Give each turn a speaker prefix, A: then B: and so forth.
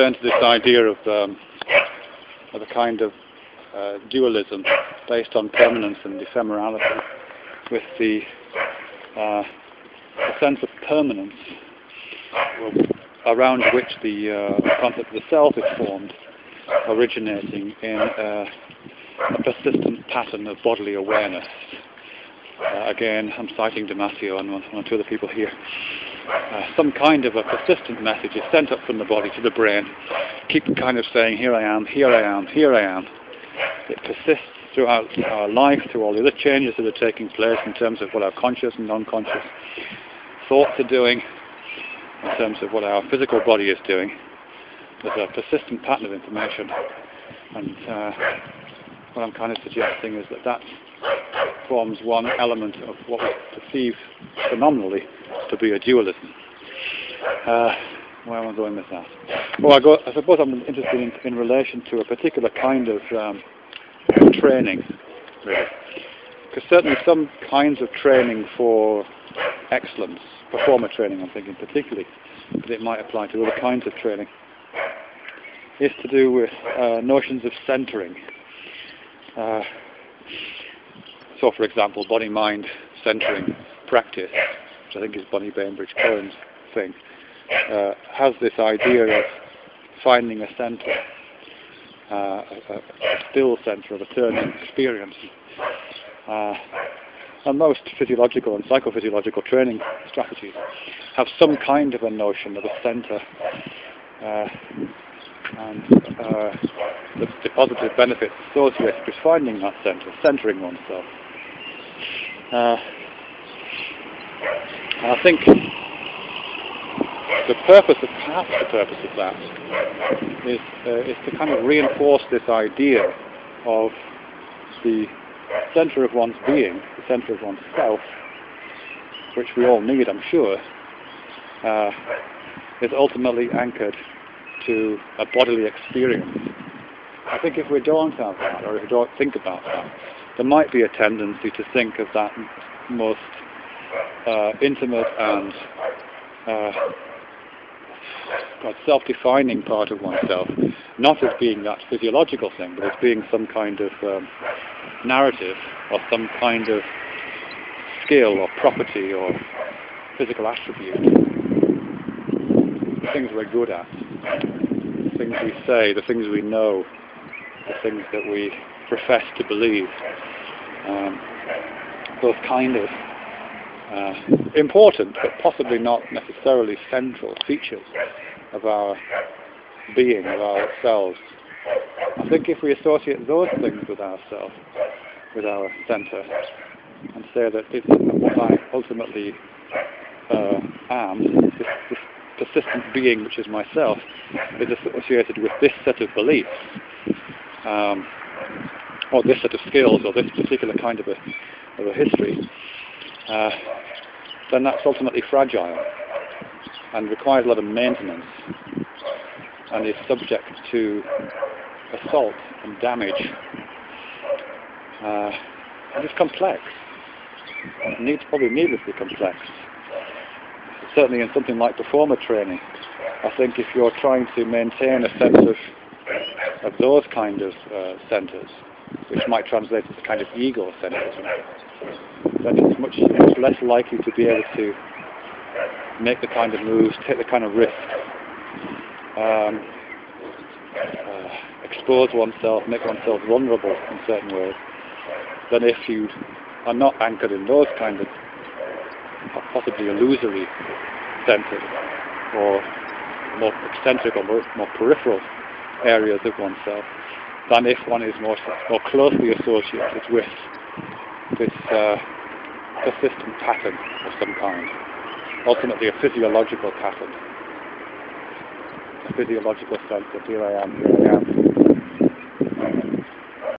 A: return to this idea of, um, of a kind of uh, dualism based on permanence and ephemerality, with the, uh, the sense of permanence around which the uh, concept of the self is formed, originating in uh, a persistent pattern of bodily awareness. Uh, again, I'm citing Damasio and one, or two other people here. Uh, some kind of a persistent message is sent up from the body to the brain. Keep kind of saying, here I am, here I am, here I am. It persists throughout our life, through all the other changes that are taking place in terms of what our conscious and non-conscious thoughts are doing, in terms of what our physical body is doing. There's a persistent pattern of information. And uh, what I'm kind of suggesting is that that forms one element of what we perceive phenomenally to be a dualism. Uh, where am I going with that? Well, I, go, I suppose I'm interested in, in, relation to a particular kind of um, training. Because certainly some kinds of training for excellence, performer training I'm thinking particularly, but it might apply to other kinds of training, is to do with uh, notions of centering. Uh, so, for example, body-mind centering practice, which I think is Bonnie Bainbridge Cohen's thing, uh, has this idea of finding a center, uh, a, a, still center of a turning experience. Uh, and most physiological and psychophysiological training strategies have some kind of a notion of a center uh, and uh, the, the, positive benefits associated with finding that center, centering oneself. Uh, I think the purpose of, perhaps the purpose of that is, uh, is to kind of reinforce this idea of the center of one's being, the center of one's self, which we all need, I'm sure, uh, is ultimately anchored to a bodily experience. I think if we don't have that, or if we don't think about that, there might be a tendency to think of that most uh, intimate and uh, self-defining part of oneself, not as being that physiological thing, but as being some kind of um, narrative or some kind of skill or property or physical attribute. The things we're good at, things we say, the things we know, the things that we profess to believe. Um, those kind of uh, important, but possibly not necessarily central features of our being, of ourselves. I think if we associate those things with ourselves, with our centre, and say that this is what I ultimately uh, am, this, this persistent being which is myself, is associated with this set of beliefs, um, or this set of skills, or this particular kind of a, of a history, uh, then that's ultimately fragile and requires a lot of maintenance and is subject to assault and damage. Uh, and it's complex. It needs probably needlessly complex. Certainly in something like performer training, I think if you're trying to maintain a sense of of those kind of uh, centres, which might translate into kind of ego centres, then it's much, less likely to be able to make the kind of moves, take the kind of risks, um, uh, expose oneself, make oneself vulnerable in certain ways, than if you are not anchored in those kind of possibly illusory centres or more eccentric or more, more peripheral areas of oneself than if one is more, more closely associated with this uh, persistent pattern of some kind, ultimately a physiological pattern, a physiological sense of here I am, here I am,